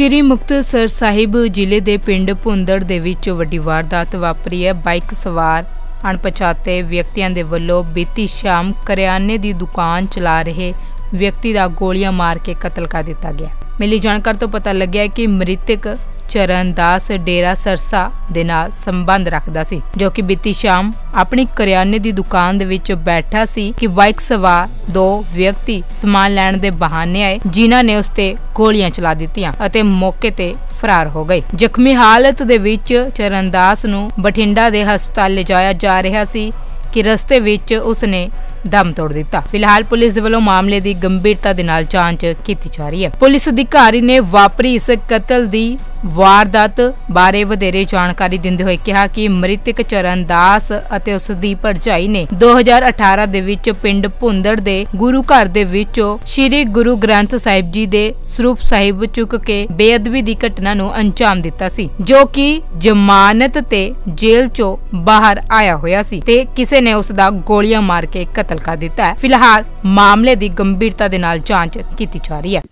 ਸ਼੍ਰੀ ਮੁਕਤਸਰ ਸਾਹਿਬ ਜ਼ਿਲ੍ਹੇ ਦੇ ਪਿੰਡ ਭੁੰਦੜ ਦੇ ਵਿੱਚ ਵੱਡੀ ਵਾਰਦਾਤ ਵਾਪਰੀ ਹੈ। ਬਾਈਕ ਸਵਾਰ ਅਣਪਛਾਤੇ ਵਿਅਕਤੀਆਂ ਦੇ ਵੱਲੋਂ ਬੀਤੀ ਸ਼ਾਮ ਕਰਿਆਨੇ ਦੀ ਦੁਕਾਨ ਚਲਾ ਰਹੇ ਵਿਅਕਤੀ ਦਾ ਗੋਲੀਆਂ ਮਾਰ ਕੇ ਕਤਲ ਕਰ ਦਿੱਤਾ ਗਿਆ। ਮਿਲੀ ਜਾਣਕਾਰੀ ਤੋਂ ਪਤਾ ਲੱਗਿਆ ਕਿ ਮ੍ਰਿਤਕ ਚਰਨਦਾਸ ਡੇਰਾ ਸਰਸਾ ਦੇ ਨਾਲ ਸੰਬੰਧ ਰੱਖਦਾ ਸੀ, ਜੋ ਕਿ ਬੀਤੀ ਸ਼ਾਮ ਆਪਣੀ ਕਰਿਆਨੇ ਦੀ ਦੁਕਾਨ ਦੇ ਵਿੱਚ ਬੈਠਾ ਸੀ ਕਿ ਬਾਈਕ ਸਵਾਰ ਦੋ ਵਿਅਕਤੀ ਸਮਾਨ ਲੈਣ ਦੇ ਬਹਾਨੇ ਆਏ, ਜਿਨ੍ਹਾਂ ਨੇ ਉਸ ਤੇ ਗੋਲੀਆਂ ਚਲਾ ਦਿੱਤੀਆਂ ਅਤੇ ਮੌਕੇ ਤੇ ਫਰਾਰ ਹੋ ਗਏ। ਜ਼ਖਮੀ ਹਾਲਤ ਦੇ ਵਿੱਚ ਚਰਨਦਾਸ ਨੂੰ ਬਠਿੰਡਾ ਦੇ ਹਸਪਤਾਲ ਲਿਜਾਇਆ ਜਾ ਰਿਹਾ ਸੀ ਕਿ ਰਸਤੇ ਵਿੱਚ ਉਸਨੇ ਦਮ ਤੋੜ ਦਿੱਤਾ। ਫਿਲਹਾਲ ਪੁਲਿਸ ਦੇ ਵੱਲੋਂ ਮਾਮਲੇ ਦੀ ਗੰਭੀਰਤਾ ਦੇ ਨਾਲ ਜਾਂਚ ਕੀਤੀ ਜਾ ਰਹੀ ਹੈ। ਪੁਲਿਸ ਅਧਿਕਾਰੀ ਨੇ ਵਾਪਰੀ ਇਸ ਕਤਲ ਦੀ ਵਾਰਦਾਤ ਬਾਰੇ ਵਧੇਰੇ ਜਾਣਕਾਰੀ ਦਿੰਦੇ ਹੋਏ ਕਿਹਾ ਕਿ ਮ੍ਰਿਤਕ ਚਰਨਦਾਸ ਅਤੇ ਉਸ ਦੀ ਭਰਜਾਈ ਨੇ 2018 ਦੇ ਵਿੱਚ ਪਿੰਡ ਭੁੰਦੜ ਦੇ ਗੁਰੂ ਘਰ ਦੇ ਵਿੱਚੋਂ ਸ੍ਰੀ ਗੁਰੂ ਗ੍ਰੰਥ ਸਾਹਿਬ ਜੀ ਦੇ ਸਰੂਪ ਸਾਹਿਬ ਚੁੱਕ ਕੇ ਬੇਅਦਬੀ ਦੀ ਘਟਨਾ ਨੂੰ ਅੰਜਾਮ ਦਿੱਤਾ ਸੀ, ਜੋ ਕਿ ਜ਼ਮਾਨਤ ਤੇ ਜੇਲ੍ਹ ਚੋਂ ਬਾਹਰ ਆਇਆ ਹੋਇਆ ਸੀ ਤੇ ਕਿਸੇ ਨੇ ਉਸ ਦਾ ਗੋਲੀਆਂ ਮਾਰ ਕੇ ਕਤਲ ਕਰ ਦਿੱਤਾ ਹੈ। ਫਿਲਹਾਲ ਮਾਮਲੇ ਦੀ ਗੰਭੀਰਤਾ ਦੇ ਨਾਲ ਜਾਂਚ ਕੀਤੀ ਜਾ ਰਹੀ ਹੈ।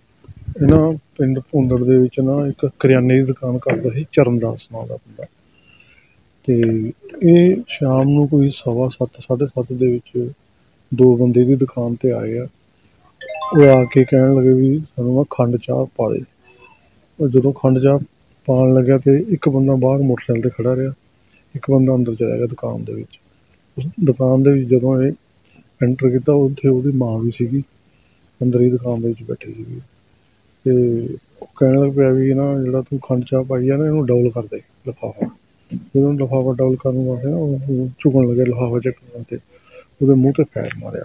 ਇਹਨਾਂ ਪਿੰਡ ਭੁੰਦੜ ਦੇ ਵਿੱਚ ਨਾ ਇੱਕ ਕਰਿਆਨੇ ਦੀ ਦੁਕਾਨ ਕਰਦਾ ਸੀ ਚਰਨਦਾਸ ਨਾਂ ਦਾ ਬੰਦਾ। ਤੇ ਇਹ ਸ਼ਾਮ ਨੂੰ ਕੋਈ ਸਵਾ ਸੱਤ, ਸਾਢੇ ਸੱਤ ਦੇ ਵਿੱਚ ਦੋ ਬੰਦੇ ਦੀ ਦੁਕਾਨ ਤੇ ਆਏ ਆ। ਉਹ ਆ ਕੇ ਕਹਿਣ ਲੱਗੇ ਵੀ ਸਾਨੂੰ ਨਾ ਖੰਡ ਚਾਹ ਪਾ ਦੇ। ਉਹ ਜਦੋਂ ਖੰਡ ਚਾਹ ਪਾਉਣ ਲੱਗਿਆ ਤੇ ਇੱਕ ਬੰਦਾ ਬਾਹਰ ਮੋਟਰਸਾਈਕਲ ਤੇ ਖੜਾ ਰਿਹਾ। ਇੱਕ ਬੰਦਾ ਅੰਦਰ ਚਲਾ ਗਿਆ ਦੁਕਾਨ ਦੇ ਵਿੱਚ। ਉਸ ਦੁਕਾਨ ਦੇ ਵਿੱਚ ਜਦੋਂ ਇਹ ਐਂਟਰ ਕੀਤਾ ਉੱਥੇ ਉਹਦੀ ਮਾਂ ਵੀ ਸੀਗੀ ਅੰਦਰ ਹੀ ਦੁਕਾਨ ਦੇ ਵਿੱਚ ਬੈਠੀ ਸੀਗੀ। ਤੇ ਉਹ ਕਹਿਣ ਲੱਗ ਪਿਆ ਵੀ ਨਾ ਜਿਹੜਾ ਤੂੰ ਖੰਡ ਚਾਹ ਪਾਈ ਆ ਨਾ ਇਹਨੂੰ ਡਬਲ ਕਰ ਦੇ ਲਿਫਾਫਾ। ਜਦੋਂ ਲਿਫਾਫਾ ਡਬਲ ਕਰਨ ਵਾਸਤੇ ਨਾ ਉਹ ਝੁਕਣ ਲੱਗੇ ਲਿਫਾਫਾ ਚੱਕਣ ਵਾਸਤੇ ਉਹਦੇ ਮੂੰਹ ਤੇ ਫੈਰ ਮਾਰਿਆ।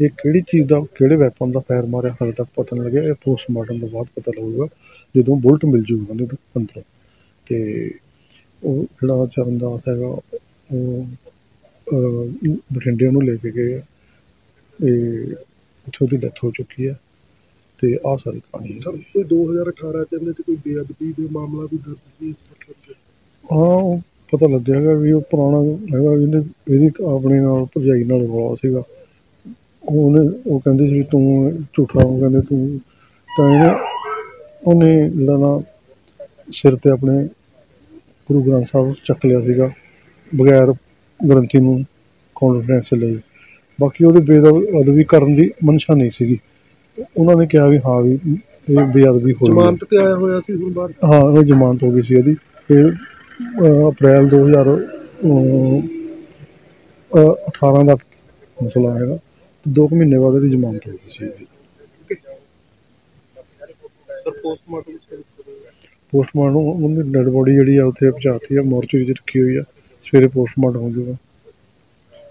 ਇਹ ਕਿਹੜੀ ਚੀਜ਼ ਦਾ ਕਿਹੜੇ ਵੈਪਨ ਦਾ ਫੈਰ ਮਾਰਿਆ ਹਾਲੇ ਤੱਕ ਪਤਾ ਨਹੀਂ ਲੱਗਿਆ। ਇਹ ਪੋਸਟਮਾਰਟਮ ਤੋਂ ਬਾਅਦ ਪਤਾ ਲੱਗੂਗਾ ਜਦੋਂ ਬੁਲਟ ਮਿਲ ਜੂਗਾ ਉਹਦੇ ਅੰਦਰੋਂ ਤੇ ਉਹ ਜਿਹੜਾ ਚਰਨਦਾਸ ਹੈਗਾ ਉਹ ਅਹ, ਬਠਿੰਡੇ ਨੂੰ ਲੈ ਕੇ ਗਏ ਤੇ ਉੱਥੇ ਉਹਦੀ ਡੈਥ ਹੋ ਚੁੱਕੀ ਹੈ ਤੇ ਆਹ ਸਾਰੀ ਕਹਾਣੀ ਹੈ। ਸਰ ਕੋਈ 2018 ਚ ਇਹਦੇ ਤੇ ਕੋਈ ਬੇਅਦਬੀ ਦੇ ਮਾਮਲਾ ਵੀ ਦਰਜ ਸੀ ਇਸ ਮਤਲਬ ਚ ਹਾਂ ਉਹ ਪਤਾ ਲੱਗਿਆ ਹੈਗਾ ਵੀ ਉਹ ਪੁਰਾਣਾ ਹੈਗਾ ਇਹਨੇ ਇਹਦੀ ਆਪਣੀ ਨਾਲ ਭਰਜਾਈ ਨਾਲ ਰੌਲਾ ਸੀਗਾ। ਉਹਨੇ ਉਹ ਕਹਿੰਦੀ ਸੀ ਤੂੰ ਝੂਠਾ ਉਹ ਕਹਿੰਦੇ ਤੂੰ ਤਾਂ ਇਹਨੇ ਉਹਨੇ ਜਿਹੜਾ ਨਾ ਸਿਰ ਤੇ ਆਪਣੇ ਗੁਰੂ ਗ੍ਰੰਥ ਸਾਹਿਬ ਚੱਕ ਲਿਆ ਸੀਗਾ ਬਗੈਰ ਗ੍ਰੰਥੀ ਨੂੰ ਕੌਨਫੀਡੈਂਸ ਲਈ ਬਾਕੀ ਉਹਦੇ ਬੇਅਦਬੀ ਕਰਨ ਦੀ ਮਨਸ਼ਾ ਨਹੀਂ ਸੀਗੀ। ਉਹਨਾਂ ਨੇ ਕਿਹਾ ਵੀ ਹਾਂ ਵੀ ਇਹ ਬੇਅਦਬੀ ਹੋਈ ਜ਼ਮਾਨਤ ਤੇ ਆਇਆ ਹੋਇਆ ਸੀ ਹੁਣ ਬਾਹਰ ਹਾਂ ਉਹ ਜ਼ਮਾਨਤ ਹੋ ਗਈ ਸੀ ਇਹਦੀ। ਤੇ ਅਪ੍ਰੈਲ 2018 ਦਾ ਮਸਲਾ ਹੈਗਾ। ਤੇ ਦੋ ਕੁ ਮਹੀਨੇ ਬਾਅਦ ਇਹਦੀ ਜ਼ਮਾਨਤ ਹੋ ਗਈ ਸੀ ਇਹਦੀ। ਸਰ ਪੋਸਟਮਾਰਟਮ ਪੋਸਟਮਾਰਟਮ ਉਹਦੀ ਡੈਡ ਬੋਡੀ ਜਿਹੜੀ ਆ ਉੱਥੇ ਪਹੁੰਚਾਤੀ ਆ ਮੋਰਚਰੀ 'ਚ ਰੱਖੀ ਹੋਈ ਆ। ਸਵੇਰੇ ਪੋਸਟਮਾਰਟਮ ਹੋ ਜਾਊਗਾ।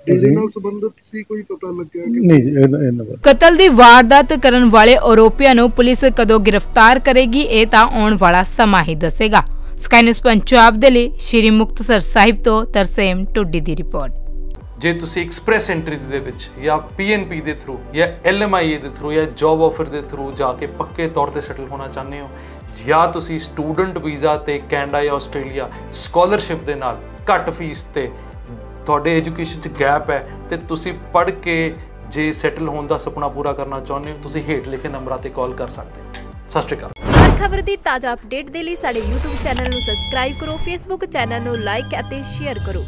ਇਹਦੇ ਨਾਲ ਸੰਬੰਧਿਤ ਸੀ ਕੋਈ ਪਤਾ ਲੱਗਿਆ ਕਿ ਨਹੀਂ ਇਹਨਾਂ ਦਾ ਕਤਲ ਦੀ ਵਾਰਦਾਤ ਕਰਨ ਵਾਲੇ ਆਰੋਪੀਆਂ ਨੂੰ ਪੁਲਿਸ ਕਦੋਂ ਗ੍ਰਿਫਤਾਰ ਕਰੇਗੀ ਇਹ ਤਾਂ ਆਉਣ ਵਾਲਾ ਸਮਾਂ ਹੀ ਦੱਸੇਗਾ। ਸਕਾਈਨਸ ਪੰਜਾਬ ਦੇ ਲਈ ਸ਼੍ਰੀ ਮੁਕਤਸਰ ਸਾਹਿਬ ਤੋਂ ਤਰਸੇਮ ਟੁੱਡੀ ਦੀ ਰਿਪੋਰਟ। ਜੇ ਤੁਸੀਂ ਐਕਸਪ੍ਰੈਸ ਐਂਟਰੀ ਦੇ ਵਿੱਚ ਜਾਂ ਪੀਐਨਪੀ ਦੇ ਥਰੂ ਜਾਂ ਐਲਐਮਆਈਏ ਦੇ ਥਰੂ ਜਾਂ ਜੌਬ ਆਫਰ ਦੇ ਥਰੂ ਜਾ ਕੇ ਪੱਕੇ ਤੌਰ ਤੇ ਸੈਟਲ ਹੋਣਾ ਚਾਹੁੰਦੇ ਹੋ ਜਾਂ ਤੁਸੀਂ ਸਟੂਡੈਂਟ ਵੀਜ਼ਾ ਤੇ ਕੈਨੇਡਾ ਜਾਂ ਆਸਟ੍ਰੇਲੀਆ ਸਕਾਲਰਸ਼ਿਪ ਦੇ ਨਾਲ ਘੱਟ ਫੀਸ ਤੇ ਤੁਹਾਡੇ ਐਜੂਕੇਸ਼ਨ 'ਚ ਗੈਪ ਹੈ ਤੇ ਤੁਸੀਂ ਪੜ੍ਹ ਕੇ ਜੇ ਸੈਟਲ ਹੋਣ ਦਾ ਸੁਪਨਾ ਪੂਰਾ ਕਰਨਾ ਚਾਹੁੰਦੇ ਹੋ, ਤੁਸੀਂ ਹੇਠ ਲਿਖੇ ਨੰਬਰਾਂ ਤੇ ਕਾਲ ਕਰ ਸਕਦੇ ਹੋ। ਸਤਿ ਸ਼੍ਰੀ ਅਕਾਲ। ਹਰ ਖਬਰ ਦੀ ਤਾਜ਼ਾ ਅਪਡੇਟ ਦੇ ਲਈ ਸਾਡੇ YouTube ਚੈਨਲ ਨੂੰ ਸਬਸਕ੍ਰਾਈਬ ਕਰੋ, Facebook ਚੈਨਲ ਨੂੰ ਲਾਈਕ ਅਤੇ ਸ਼ੇਅਰ ਕਰੋ।